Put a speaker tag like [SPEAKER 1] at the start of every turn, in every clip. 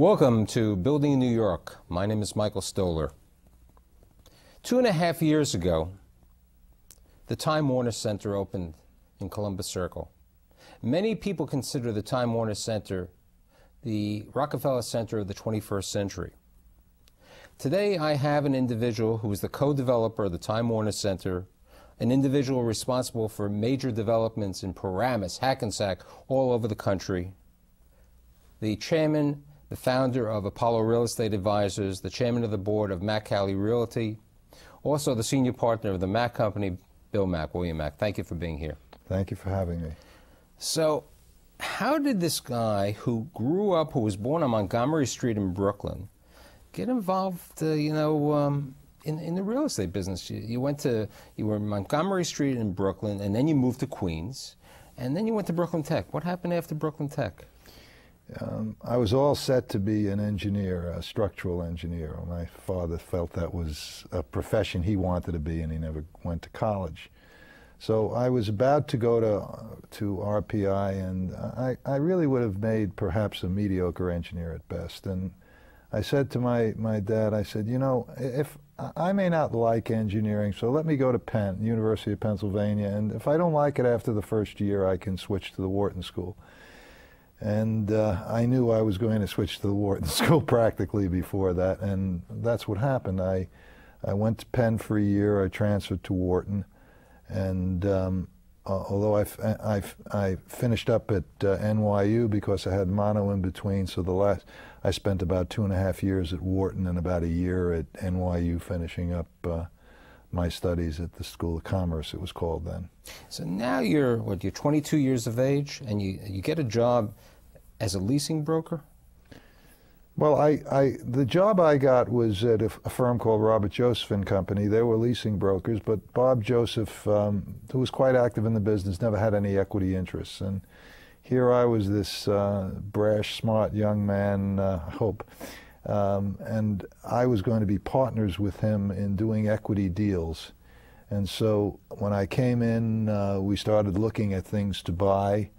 [SPEAKER 1] Welcome to Building New York. My name is Michael Stoler. Two and a half years ago, the Time Warner Center opened in Columbus Circle. Many people consider the Time Warner Center the Rockefeller Center of the 21st century. Today, I have an individual who is the co developer of the Time Warner Center, an individual responsible for major developments in Paramus, Hackensack, all over the country, the chairman, the founder of Apollo Real Estate Advisors, the chairman of the board of Mack Cali Realty, also the senior partner of the Mack Company, Bill Mack, William Mack. Thank you for being here.
[SPEAKER 2] Thank you for having me.
[SPEAKER 1] So, how did this guy who grew up, who was born on Montgomery Street in Brooklyn, get involved, uh, you know, um, in, in the real estate business? You, you, went to, you were in Montgomery Street in Brooklyn, and then you moved to Queens, and then you went to Brooklyn Tech. What happened after Brooklyn Tech?
[SPEAKER 2] Um, I was all set to be an engineer, a structural engineer. My father felt that was a profession he wanted to be, and he never went to college. So I was about to go to to RPI, and I, I really would have made perhaps a mediocre engineer at best. And I said to my, my dad, I said, you know, if I may not like engineering, so let me go to Penn, University of Pennsylvania, and if I don't like it after the first year, I can switch to the Wharton School. And uh, I knew I was going to switch to the Wharton School practically before that, and that's what happened. I, I went to Penn for a year, I transferred to Wharton, and um, uh, although I, I, I finished up at uh, NYU because I had mono in between, so the last I spent about two and a half years at Wharton and about a year at NYU finishing up uh, my studies at the School of Commerce. It was called then.
[SPEAKER 1] So now you're what? You're 22 years of age, and you you get a job as a leasing broker.
[SPEAKER 2] Well, I, I, the job I got was at a, a, firm called Robert Joseph and Company. They were leasing brokers, but Bob Joseph, um, who was quite active in the business, never had any equity interests. And here I was, this uh, brash, smart young man, uh, I hope, um, and I was going to be partners with him in doing equity deals. And so when I came in, uh, we started looking at things to buy.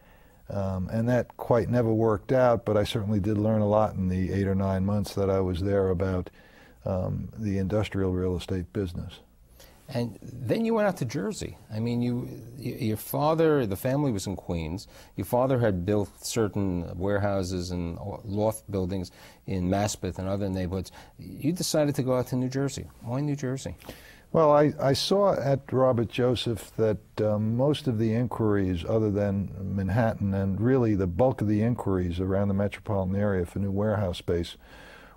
[SPEAKER 2] Um, and that quite never worked out, but I certainly did learn a lot in the eight or nine months that I was there about um, the industrial real estate business.
[SPEAKER 1] And then you went out to Jersey. I mean, you, your father, the family was in Queens. Your father had built certain warehouses and loft buildings in Maspeth and other neighborhoods. You decided to go out to New Jersey. Why New Jersey?
[SPEAKER 2] Well, I, I saw at Robert Joseph that um, most of the inquiries, other than Manhattan, and really the bulk of the inquiries around the metropolitan area for new warehouse space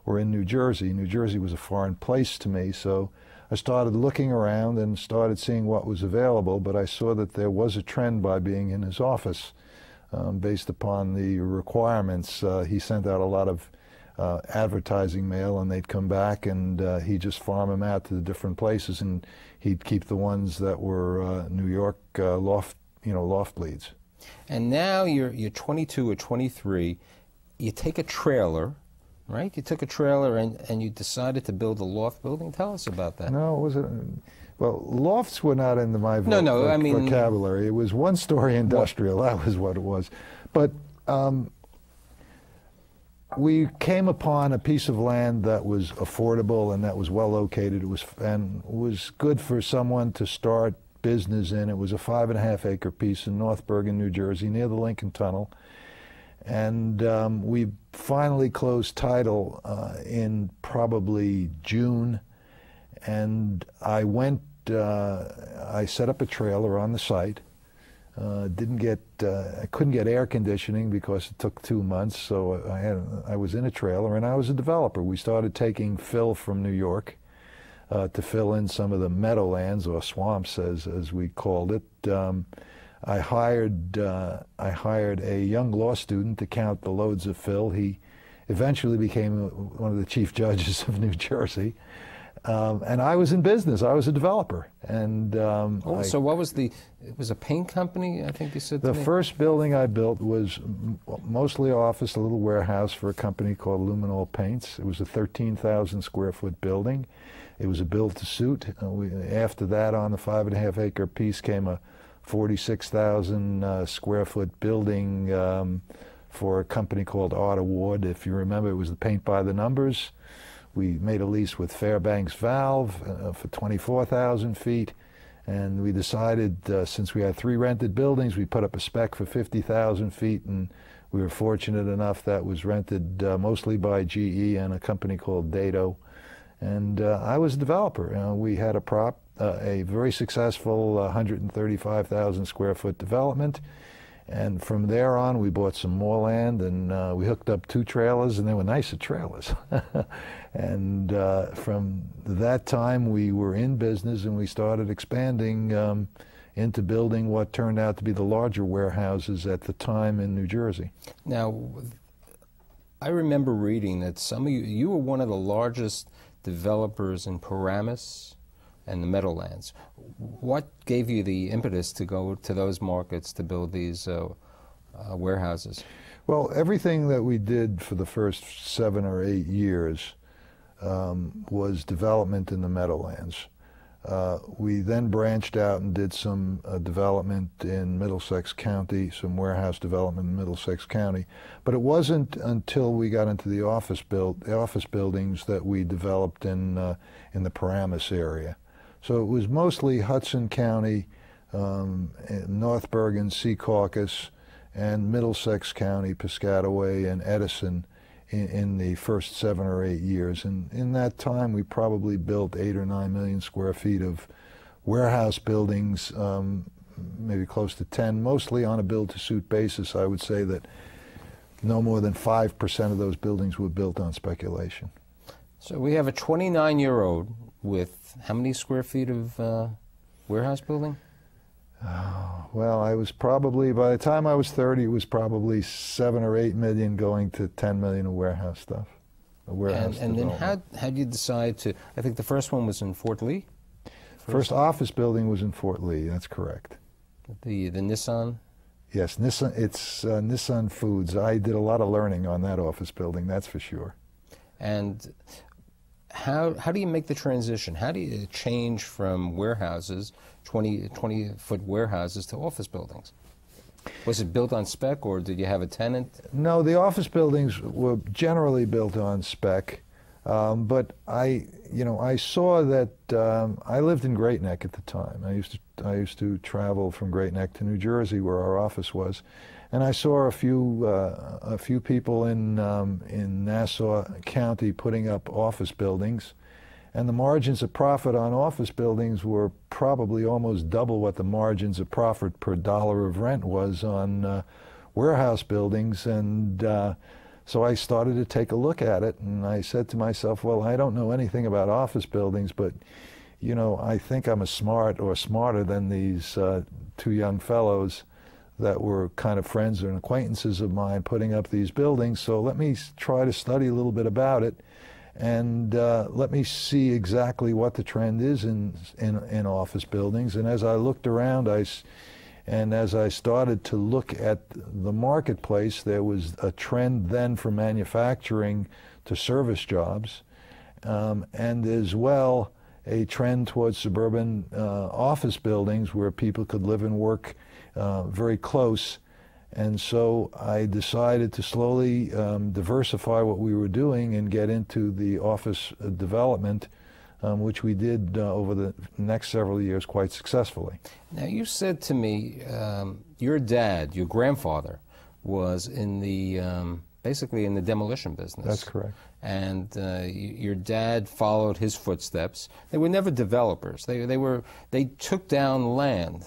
[SPEAKER 2] were in New Jersey. New Jersey was a foreign place to me, so I started looking around and started seeing what was available, but I saw that there was a trend by being in his office um, based upon the requirements. Uh, he sent out a lot of uh, advertising mail, and they'd come back, and uh, he'd just farm them out to the different places, and he'd keep the ones that were uh, New York uh, loft, you know, loft leads.
[SPEAKER 1] And now you're you're 22 or 23. You take a trailer, right? You took a trailer and, and you decided to build a loft building. Tell us about that.
[SPEAKER 2] No, it was it? Well, lofts were not in the, my
[SPEAKER 1] no, no, I mean,
[SPEAKER 2] vocabulary. It was one-story industrial. What? That was what it was. But um, we came upon a piece of land that was affordable and that was well located. It was and was good for someone to start business in. It was a five and a half acre piece in North Bergen, New Jersey, near the Lincoln Tunnel. And um, we finally closed title uh, in probably June. And I went, uh, I set up a trailer on the site uh, didn't get, uh, I couldn't get air conditioning because it took two months. So I had, I was in a trailer and I was a developer. We started taking fill from New York uh, to fill in some of the meadowlands or swamps, as as we called it. Um, I hired, uh, I hired a young law student to count the loads of fill. He eventually became one of the chief judges of New Jersey. Um, and I was in business. I was a developer. And um,
[SPEAKER 1] oh, I, so what was the? It was a paint company. I think you said.
[SPEAKER 2] The first building I built was mostly office, a little warehouse for a company called Luminol Paints. It was a 13,000 square foot building. It was a build to suit. Uh, we, after that, on the five and a half acre piece came a 46,000 uh, square foot building. Um, for a company called Art Award. If you remember, it was the paint by the numbers. We made a lease with Fairbanks Valve uh, for 24,000 feet. And we decided, uh, since we had three rented buildings, we put up a spec for 50,000 feet. And we were fortunate enough that was rented uh, mostly by GE and a company called Dato. And uh, I was a developer. Uh, we had a prop, uh, a very successful 135,000 square foot development. And from there on, we bought some more land and uh, we hooked up two trailers, and they were nicer trailers. and uh, from that time, we were in business and we started expanding um, into building what turned out to be the larger warehouses at the time in New Jersey.
[SPEAKER 1] Now, I remember reading that some of you, you were one of the largest developers in Paramus and the Meadowlands. What gave you the impetus to go to those markets to build these uh, uh, warehouses?
[SPEAKER 2] Well, everything that we did for the first seven or eight years um, was development in the Meadowlands. Uh, we then branched out and did some uh, development in Middlesex County, some warehouse development in Middlesex County. But it wasn't until we got into the office build, the office buildings that we developed in uh, in the Paramus area. So it was mostly Hudson County, um, North Bergen, Secaucus, and Middlesex County, Piscataway, and Edison in, in, the first seven or eight years. And in that time, we probably built eight or nine million square feet of warehouse buildings, um, maybe close to 10, mostly on a build-to-suit basis. I would say that no more than 5% of those buildings were built on speculation.
[SPEAKER 1] So we have a 29-year-old with how many square feet of uh, warehouse building?
[SPEAKER 2] Oh, well, I was probably, by the time I was 30, it was probably seven or eight million going to 10 million of warehouse stuff.
[SPEAKER 1] Warehouse and, and then how, how did you decide to, I think the first one was in Fort Lee?
[SPEAKER 2] First, first office building was in Fort Lee, that's correct.
[SPEAKER 1] The, the Nissan?
[SPEAKER 2] Yes, Nissan, it's uh, Nissan Foods. I did a lot of learning on that office building, that's for sure.
[SPEAKER 1] And how, how do you make the transition? How do you change from warehouses, 20, 20 foot warehouses, to office buildings? Was it built on spec or did you have a tenant?
[SPEAKER 2] No, the office buildings were generally built on spec. Um, but I, you know, I saw that um, I lived in Great Neck at the time. I used to, I used to travel from Great Neck to New Jersey, where our office was, and I saw a few uh, a few people in um, in Nassau County putting up office buildings, and the margins of profit on office buildings were probably almost double what the margins of profit per dollar of rent was on uh, warehouse buildings, and uh, so I started to take a look at it, and I said to myself, well, I don't know anything about office buildings, but you know, I think I'm a smart or smarter than these uh, two young fellows that were kind of friends and acquaintances of mine putting up these buildings. So let me try to study a little bit about it and uh, let me see exactly what the trend is in, in, in, office buildings. And as I looked around, I, and as I started to look at the marketplace, there was a trend then for manufacturing to service jobs, um, and as well a trend towards suburban uh, office buildings where people could live and work uh, very close. And so I decided to slowly um, diversify what we were doing and get into the office uh, development, um, which we did uh, over the next several years quite successfully.
[SPEAKER 1] Now, you said to me, um, your dad, your grandfather, was in the um, basically in the demolition business.
[SPEAKER 2] That's correct.
[SPEAKER 1] And uh, your dad followed his footsteps. They were never developers. They, they were they took down land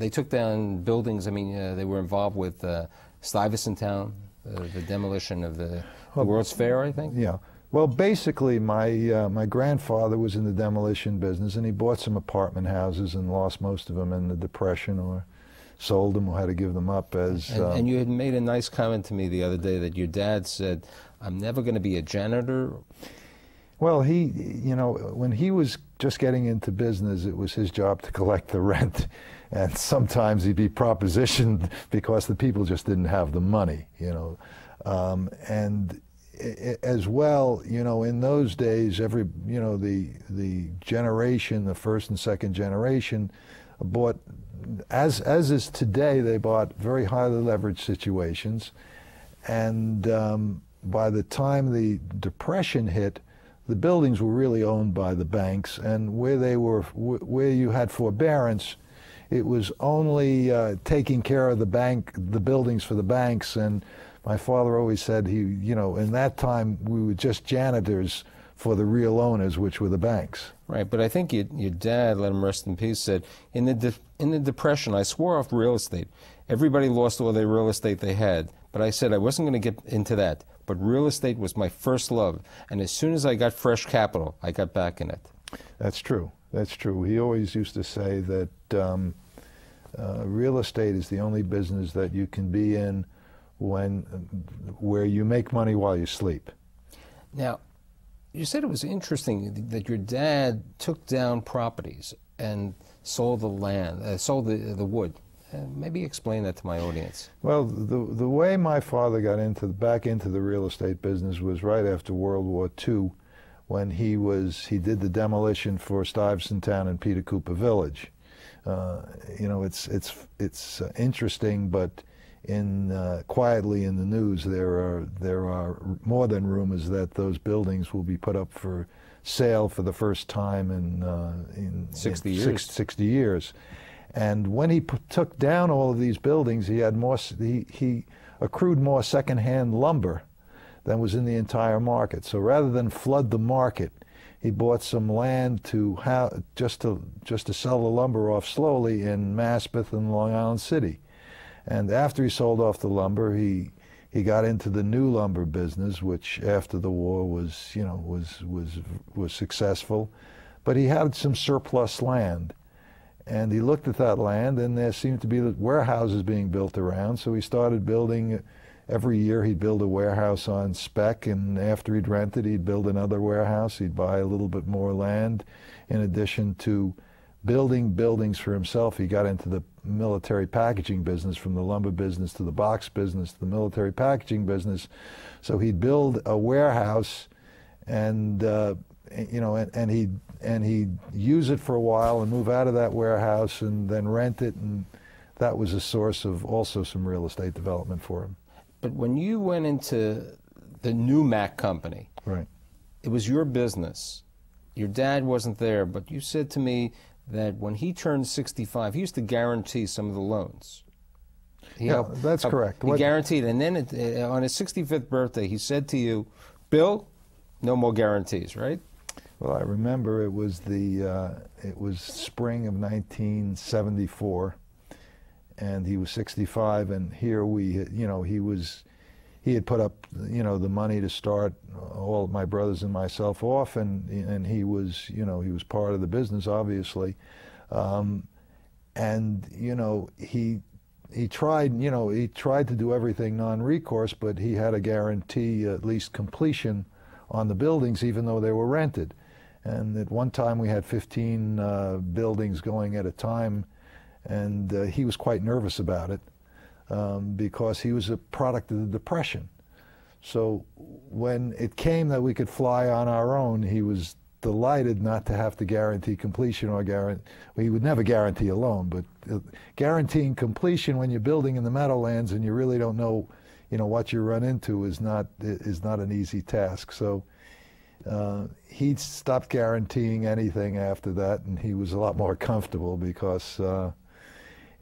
[SPEAKER 1] they took down buildings. I mean, uh, they were involved with uh, Stuyvesant Town, uh, the demolition of the, well, World's Fair, I think.
[SPEAKER 2] Yeah. Well, basically, my uh, my grandfather was in the demolition business, and he bought some apartment houses and lost most of them in the Depression, or sold them, or had to give them up. As
[SPEAKER 1] and, um, and you had made a nice comment to me the other day that your dad said, "I'm never going to be a janitor."
[SPEAKER 2] Well, he, you know, when he was just getting into business, it was his job to collect the rent and sometimes he'd be propositioned because the people just didn't have the money, you know. Um, and as well, you know, in those days, every, you know, the the generation, the first and second generation, bought, as as is today, they bought very highly leveraged situations, and um, by the time the depression hit, the buildings were really owned by the banks, and where they were, where you had forbearance, it was only uh, taking care of the bank, the buildings for the banks. And my father always said he, you know, in that time we were just janitors for the real owners, which were the banks.
[SPEAKER 1] Right, but I think your, your dad, let him rest in peace, said in the in the depression, I swore off real estate. Everybody lost all their real estate they had, but I said I wasn't going to get into that. But real estate was my first love, and as soon as I got fresh capital, I got back in it.
[SPEAKER 2] That's true. That's true. He always used to say that um, uh, real estate is the only business that you can be in when where you make money while you sleep.
[SPEAKER 1] Now, you said it was interesting that your dad took down properties and sold the land, uh, sold the the wood. Uh, maybe explain that to my audience.
[SPEAKER 2] Well, the the way my father got into back into the real estate business was right after World War II when he was he did the demolition for Stuyvesant Town and Peter Cooper Village. Uh, you know, it's it's it's uh, interesting, but in uh, quietly in the news there are there are more than rumors that those buildings will be put up for sale for the first time in uh, in
[SPEAKER 1] 60
[SPEAKER 2] in
[SPEAKER 1] years.
[SPEAKER 2] Six, 60 years. And when he took down all of these buildings, he had more he, he accrued more secondhand lumber than was in the entire market. So rather than flood the market, he bought some land to ha- just to just to sell the lumber off slowly in Maspeth and Long Island City. And after he sold off the lumber, he he got into the new lumber business, which after the war was you know was was was successful. But he had some surplus land, and he looked at that land, and there seemed to be warehouses being built around. So he started building every year he'd build a warehouse on spec, and after he'd rent it, he'd build another warehouse. He'd buy a little bit more land. In addition to building buildings for himself, he got into the military packaging business, from the lumber business to the box business to the military packaging business. So he'd build a warehouse, and uh, you know, and, and he'd and he'd use it for a while and move out of that warehouse and then rent it, and that was a source of also some real estate development for him.
[SPEAKER 1] But when you went into the new Mack company,
[SPEAKER 2] right,
[SPEAKER 1] it was your business. Your dad wasn't there, but you said to me that when he turned 65, he used to guarantee some of the loans.
[SPEAKER 2] He yeah, helped, that's helped, correct.
[SPEAKER 1] He what? guaranteed, and then it, uh, on his 65th birthday, he said to you, "Bill, no more guarantees." Right?
[SPEAKER 2] Well, I remember it was the uh, it was spring of 1974 and he was 65, and here we, you know, he was, he had put up, you know, the money to start all my brothers and myself off, and and he was, you know, he was part of the business, obviously, um, and you know, he he tried, you know, he tried to do everything non-recourse, but he had a guarantee at least completion on the buildings, even though they were rented. And at one time we had 15 uh, buildings going at a time and uh, he was quite nervous about it um, because he was a product of the Depression. So when it came that we could fly on our own, he was delighted not to have to guarantee completion or guarantee. Well, he would never guarantee a loan, but uh, guaranteeing completion when you're building in the Meadowlands and you really don't know, you know, what you run into is not is not an easy task. So. Uh, he stopped guaranteeing anything after that, and he was a lot more comfortable because uh,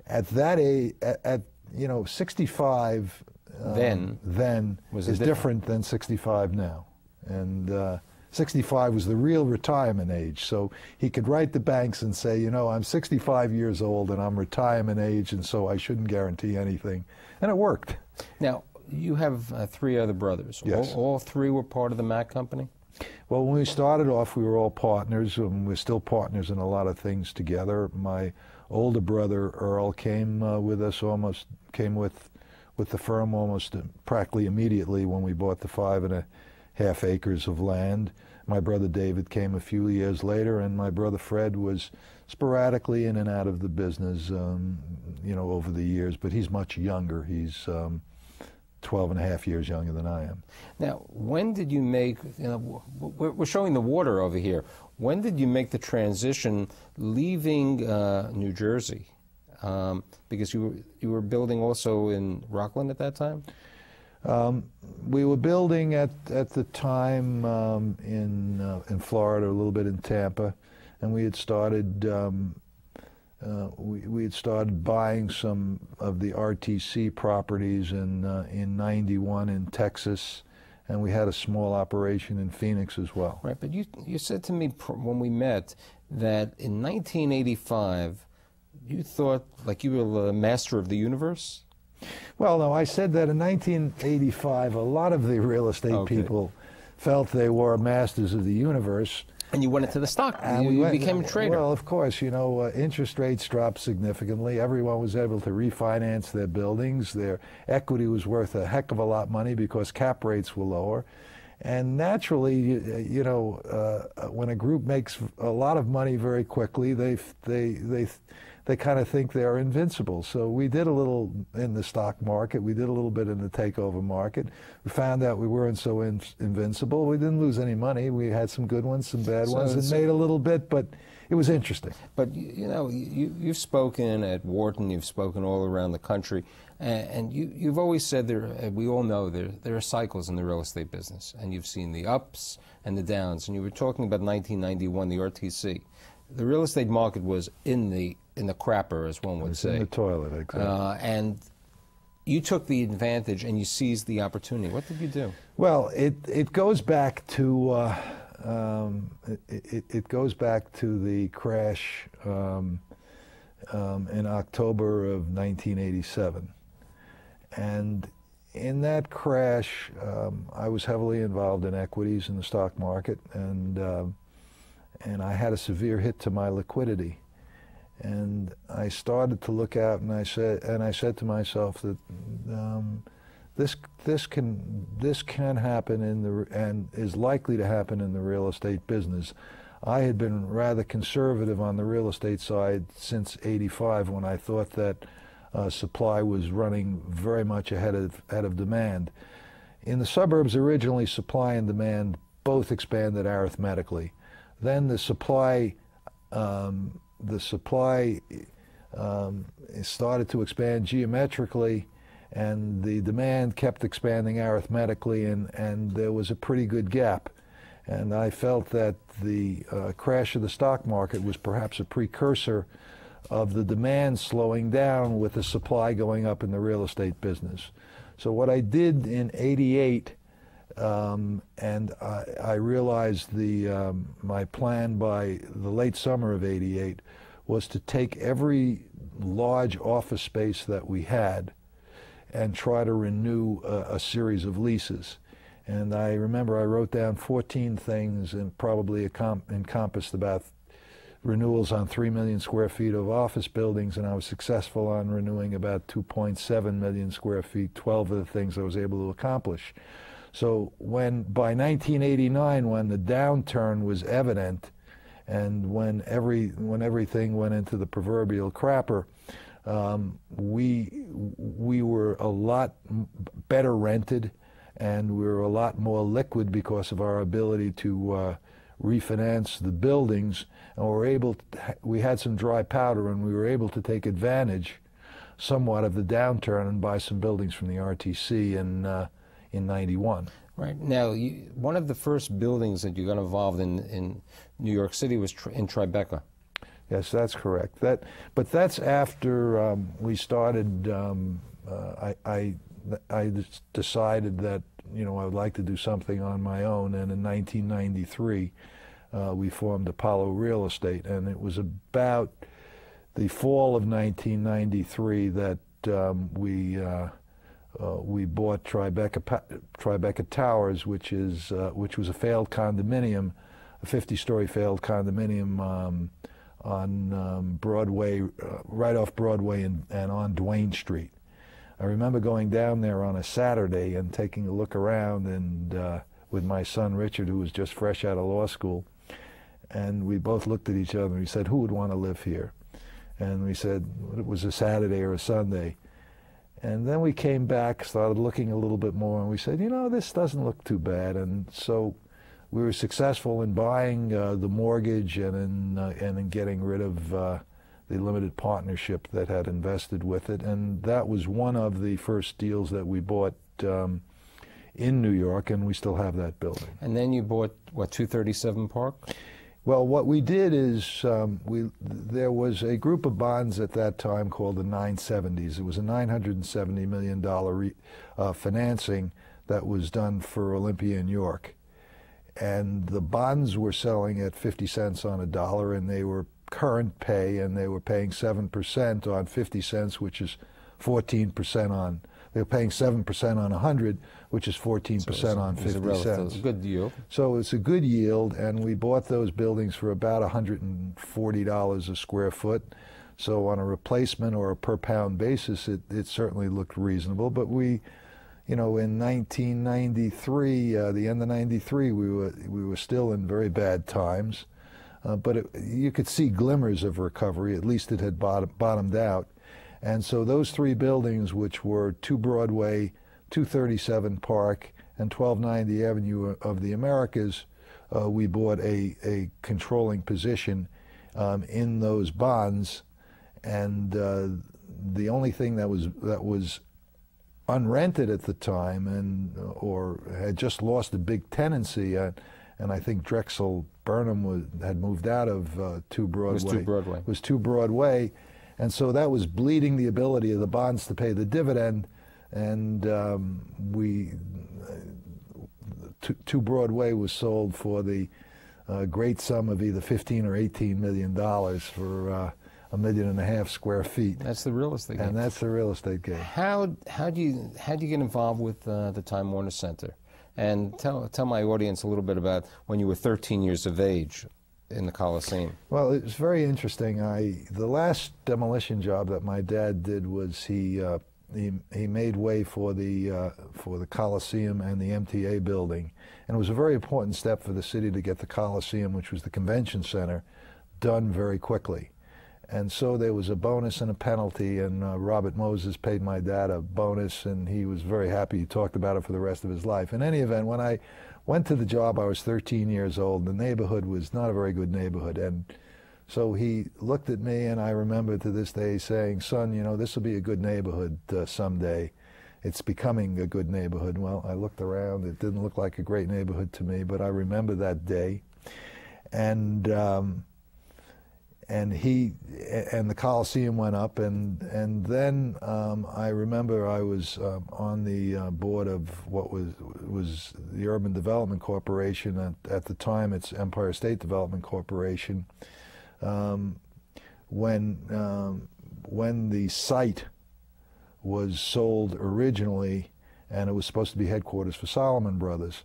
[SPEAKER 2] at that age, at, at you know, 65
[SPEAKER 1] um, then
[SPEAKER 2] then is different? different? than 65 now, and uh, 65 was the real retirement age. So he could write the banks and say, you know, I'm 65 years old and I'm retirement age, and so I shouldn't guarantee anything, and it worked.
[SPEAKER 1] Now you have uh, three other brothers.
[SPEAKER 2] Yes.
[SPEAKER 1] All, all, three were part of the Mack company.
[SPEAKER 2] Well, when we started off, we were all partners, and we're still partners in a lot of things together. My older brother Earl came uh, with us almost came with with the firm almost practically immediately when we bought the five and a half acres of land. My brother David came a few years later, and my brother Fred was sporadically in and out of the business, um, you know, over the years. But he's much younger. He's um, 12 and a half years younger than I am.
[SPEAKER 1] Now, when did you make, you know, we're showing the water over here. When did you make the transition leaving uh, New Jersey? Um, because you were, you were building also in Rockland at that time?
[SPEAKER 2] Um, we were building at, at the time um, in, uh, in Florida, a little bit in Tampa, and we had started um, uh, we, we had started buying some of the RTC properties in uh, in '91 in Texas, and we had a small operation in Phoenix as well.
[SPEAKER 1] Right, but you you said to me when we met that in 1985 you thought like you were the master of the universe.
[SPEAKER 2] Well, no, I said that in 1985, a lot of the real estate okay. people felt they were masters of the universe.
[SPEAKER 1] And you went into the stock. And you, we went, became a trader.
[SPEAKER 2] Well, of course, you know, uh, interest rates dropped significantly. Everyone was able to refinance their buildings. Their equity was worth a heck of a lot of money because cap rates were lower. And naturally, you, you know, uh, when a group makes a lot of money very quickly, they they they they kind of think they're invincible. So we did a little in the stock market. We did a little bit in the takeover market. We found out we weren't so in, invincible. We didn't lose any money. We had some good ones, some bad so, ones, and so, made a little bit, but it was interesting.
[SPEAKER 1] But you know, you, you've spoken at Wharton. You've spoken all around the country, and, and you, you've always said there. Uh, we all know there there are cycles in the real estate business, and you've seen the ups and the downs. And you were talking about 1991, the RTC. The real estate market was in the in the crapper, as one would say.
[SPEAKER 2] In the toilet, exactly. Uh,
[SPEAKER 1] and you took the advantage and you seized the opportunity. What did you do?
[SPEAKER 2] Well, it it goes back to uh, um, it, it, it, goes back to the crash um, um, in October of 1987, and in that crash, um, I was heavily involved in equities in the stock market, and um, and I had a severe hit to my liquidity. And I started to look out, and I said, and I said to myself that um, this this can this can happen in the and is likely to happen in the real estate business. I had been rather conservative on the real estate side since '85, when I thought that uh, supply was running very much ahead of ahead of demand. In the suburbs, originally supply and demand both expanded arithmetically. Then the supply um, the supply um, started to expand geometrically and the demand kept expanding arithmetically and, and there was a pretty good gap. And I felt that the uh, crash of the stock market was perhaps a precursor of the demand slowing down with the supply going up in the real estate business. So what I did in 88 um, and I, I, realized the um, my plan by the late summer of '88 was to take every large office space that we had and try to renew a, a series of leases. And I remember I wrote down 14 things and probably encompassed about renewals on 3 million square feet of office buildings, and I was successful on renewing about 2.7 million square feet, 12 of the things I was able to accomplish. So when by 1989, when the downturn was evident, and when every when everything went into the proverbial crapper, um, we we were a lot better rented, and we were a lot more liquid because of our ability to uh, refinance the buildings, and we were able. To, we had some dry powder, and we were able to take advantage somewhat of the downturn and buy some buildings from the RTC in. Uh, in 91.
[SPEAKER 1] Right. Now, you, one of the first buildings that you got involved in in New York City was in Tribeca.
[SPEAKER 2] Yes, that's correct. That, but that's after um, we started. Um, uh, I, I, I decided that you know I would like to do something on my own, and in 1993, uh, we formed Apollo Real Estate, and it was about the fall of 1993 that um, we. Uh, uh, we bought Tribeca, Tribeca Towers, which is uh, which was a failed condominium, a 50-story failed condominium um, on um, Broadway, uh, right off Broadway and, and on Duane Street. I remember going down there on a Saturday and taking a look around, and uh, with my son Richard, who was just fresh out of law school, and we both looked at each other and we said, "Who would want to live here?" And we said it was a Saturday or a Sunday and then we came back, started looking a little bit more, and we said, you know, this doesn't look too bad. And so we were successful in buying uh, the mortgage and in, uh, and in getting rid of uh, the limited partnership that had invested with it. And that was one of the first deals that we bought um, in New York, and we still have that building.
[SPEAKER 1] And then you bought, what, 237 Park?
[SPEAKER 2] Well, what we did is um, we there was a group of bonds at that time called the 970s. It was a 970 million dollar uh, financing that was done for Olympia and York, and the bonds were selling at 50 cents on a dollar, and they were current pay, and they were paying seven percent on 50 cents, which is 14 percent on they're paying 7% on 100, which is 14% so on 50 cents.
[SPEAKER 1] good yield.
[SPEAKER 2] So it's a good yield, and we bought those buildings for about $140 a square foot. So on a replacement or a per pound basis, it, it certainly looked reasonable. But we, you know, in 1993, uh, the end of 93, we were, we were still in very bad times. Uh, but it, you could see glimmers of recovery. At least it had bottom, bottomed out. And so those three buildings, which were 2 Broadway, 237 Park, and 1290 Avenue of the Americas, uh, we bought a, a controlling position um, in those bonds. And uh, the only thing that was, that was unrented at the time and or had just lost a big tenancy, uh, and I think Drexel Burnham was, had moved out of uh, 2 Broadway.
[SPEAKER 1] Was 2 Broadway.
[SPEAKER 2] Was 2 Broadway and so that was bleeding the ability of the bonds to pay the dividend. And um, we, uh, 2 Broadway was sold for the uh, great sum of either 15 or 18 million dollars for uh, a million and a half square feet.
[SPEAKER 1] That's the real estate. Game.
[SPEAKER 2] And that's the real estate game.
[SPEAKER 1] How how do you how do you get involved with uh, the Time Warner Center? And tell tell my audience a little bit about when you were 13 years of age in the Coliseum?
[SPEAKER 2] Well, it's very interesting. I the last demolition job that my dad did was he uh, he, he made way for the uh, for the Coliseum and the MTA building, and it was a very important step for the city to get the Coliseum, which was the convention center, done very quickly. And so there was a bonus and a penalty, and uh, Robert Moses paid my dad a bonus, and he was very happy. He talked about it for the rest of his life. In any event, when I went to the job. I was 13 years old. The neighborhood was not a very good neighborhood. And so he looked at me, and I remember to this day saying, Son, you know, this will be a good neighborhood uh, someday. It's becoming a good neighborhood. Well, I looked around. It didn't look like a great neighborhood to me, but I remember that day. And um, and he and the Coliseum went up, and and then um, I remember I was um, on the uh, board of what was was the Urban Development Corporation at, at the time. It's Empire State Development Corporation. Um, when um, when the site was sold originally, and it was supposed to be headquarters for Salomon Brothers.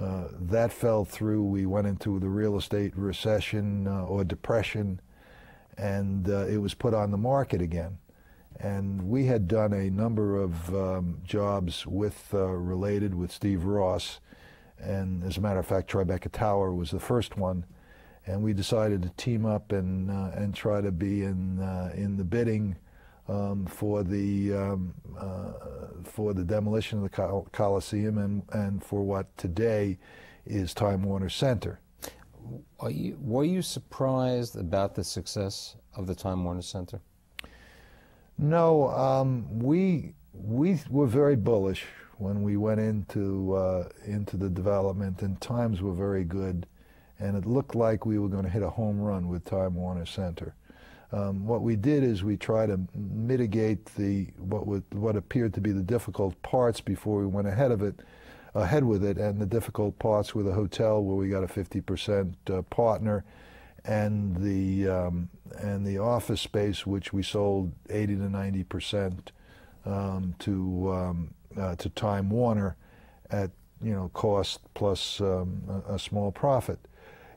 [SPEAKER 2] Uh, that fell through. We went into the real estate recession uh, or depression and uh, it was put on the market again. And we had done a number of um, jobs with uh, related with Steve Ross, and as a matter of fact, Tribeca Tower was the first one, and we decided to team up and uh, and try to be in uh, in the bidding um, for the um, uh, for the demolition of the Col Coliseum and and for what today is Time Warner Center.
[SPEAKER 1] You, were you surprised about the success of the Time Warner Center?
[SPEAKER 2] No, um, we we were very bullish when we went into uh, into the development, and times were very good, and it looked like we were going to hit a home run with Time Warner Center. Um, what we did is we tried to mitigate the what would, what appeared to be the difficult parts before we went ahead of it ahead with it. And the difficult parts were the hotel, where we got a 50% uh, partner, and the um, and the office space, which we sold 80 to 90 percent um, to um, uh, to Time Warner at you know cost plus um, a, a, small profit.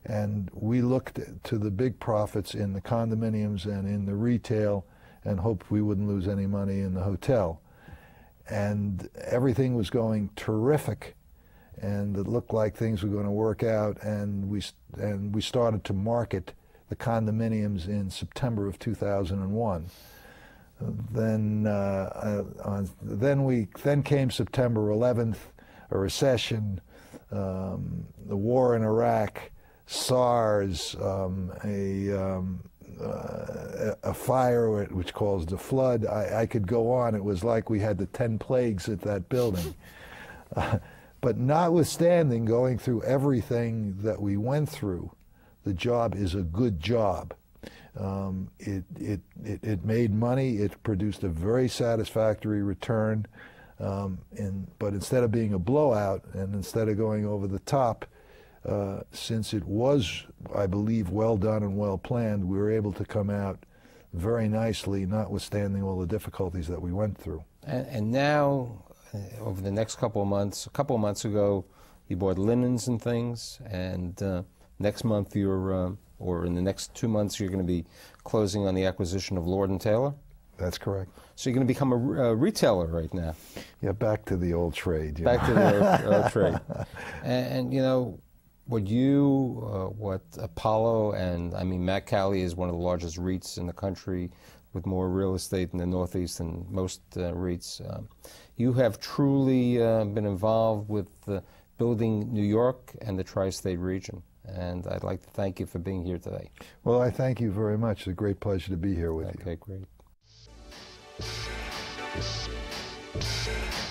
[SPEAKER 2] And we looked to the big profits in the condominiums and in the retail, and hoped we wouldn't lose any money in the hotel and everything was going terrific. And it looked like things were going to work out and we and we started to market the condominiums in September of 2001 then uh, uh, then we then came September 11th a recession um, the war in Iraq SARS um, a um, uh, a fire which caused a flood. I, I, could go on. It was like we had the 10 plagues at that building. Uh, but notwithstanding going through everything that we went through, the job is a good job. Um, it, it, it, it, made money. It produced a very satisfactory return. Um, and, but instead of being a blowout and instead of going over the top, uh, since it was, I believe, well done and well planned, we were able to come out very nicely, notwithstanding all the difficulties that we went through.
[SPEAKER 1] And, and now, uh, over the next couple of months, a couple of months ago, you bought linens and things, and uh, next month you're, uh, or in the next two months, you're going to be closing on the acquisition of Lord and Taylor.
[SPEAKER 2] That's correct.
[SPEAKER 1] So you're going to become a, a retailer right now.
[SPEAKER 2] Yeah, back to the old trade.
[SPEAKER 1] back know. to the old, old trade. And, and, you know, what you, uh, what Apollo, and I mean, Mack Cali is one of the largest REITs in the country with more real estate in the Northeast than most uh, REITs. Um, you have truly uh, been involved with building New York and the tri state region. And I'd like to thank you for being here today.
[SPEAKER 2] Well, I thank you very much. It's a great pleasure to be here with
[SPEAKER 1] okay,
[SPEAKER 2] you.
[SPEAKER 1] Okay, great.